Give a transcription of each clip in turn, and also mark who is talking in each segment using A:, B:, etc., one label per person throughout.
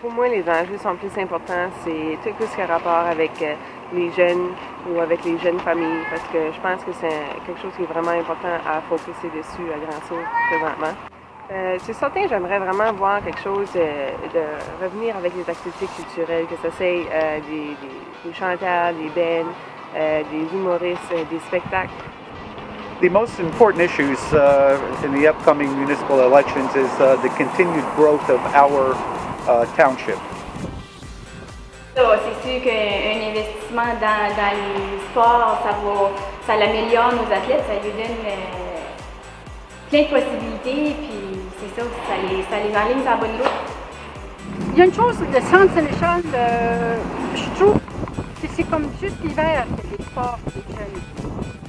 A: pour moi, les enjeux sont plus importants. C'est tout ce qui a rapport avec euh, les jeunes ou avec les jeunes familles, parce que je pense que c'est quelque chose qui est vraiment important à focuser dessus à Grand Sault présentement. Euh, c'est certain, j'aimerais vraiment voir quelque chose de, de, revenir avec les activités culturelles, que ce soit euh, des, des, des, chanteurs, des bands, euh, des humoristes, des spectacles.
B: The most important issues uh, in the upcoming municipal elections is uh, the continued growth of our uh, township.
C: C'est sûr qu'un investissement dans, dans, les sports, ça, va, ça l'améliore nos athlètes, ça lui donne euh, plein de possibilités, puis c'est ça, ça les, ça les enligne sur la bonne route.
D: Il y a une chose, le centre Sénéchal, euh, je trouve que c'est comme juste l'hiver que les sports des jeunes.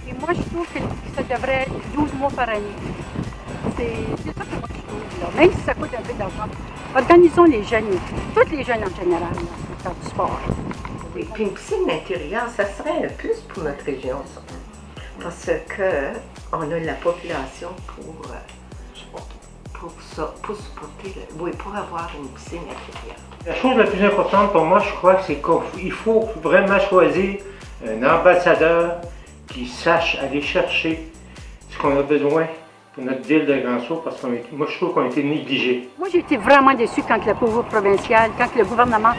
D: Et moi, je trouve que ça devrait être 12 mois par année. C'est ça que moi je trouve, là. même si ça coûte un peu d'argent. Organisons les jeunes, tous les jeunes en général, faire du sport.
E: Oui, puis une piscine intérieure, ça serait un plus pour notre région, ça. Parce que on a la population pour, euh, pour, ça, pour supporter, le, oui, pour avoir une piscine intérieure.
F: La chose la plus importante pour moi, je crois, c'est qu'il faut vraiment choisir un ambassadeur qui sache aller chercher ce qu'on a besoin notre ville de Grand Sault, parce que moi, je trouve qu'on a été négligés.
D: Moi, j'ai été vraiment déçue quand le cours provincial, quand le gouvernement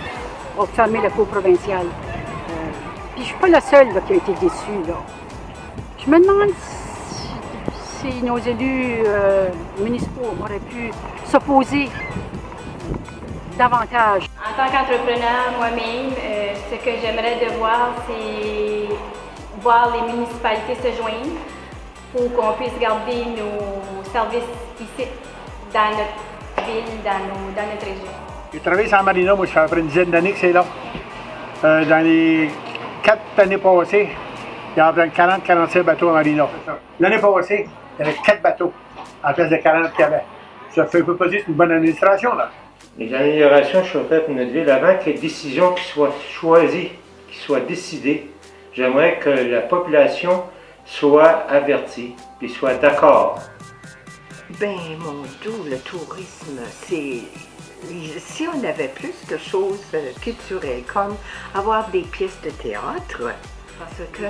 D: a fermé le cours provincial. Euh, puis je ne suis pas la seule là, qui a été déçue. Là. Je me demande si, si nos élus euh, municipaux auraient pu s'opposer davantage.
C: En tant qu'entrepreneur, moi-même, euh, ce que j'aimerais de voir, c'est voir les municipalités se joindre pour qu'on puisse garder nos services ici, dans notre ville, dans, nos, dans notre région.
G: J'ai travaillé sans Marina, moi, ça fait à peu près une dizaine d'années que c'est là. Euh, dans les quatre années passées, il y avait 40-45 bateaux à Marina. L'année passée, il y avait quatre bateaux en place de 40 qu'il y avait. Ça fait peu pas dire c'est une bonne administration, là.
F: Les améliorations que je souhaiterais pour notre ville, avant que les décisions qui soient choisies, qui soient décidées, j'aimerais que la population soit avertie et soit d'accord.
E: Ben, mon doux, le tourisme, c'est. Si on avait plus de choses culturelles, comme avoir des pièces de théâtre, parce que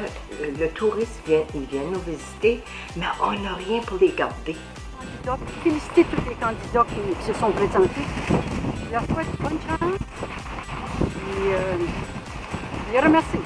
E: le touriste vient, il vient nous visiter, mais on n'a rien pour les garder.
D: Féliciter tous les candidats qui se sont présentés. Je leur souhaite bonne chance et euh, les remercie.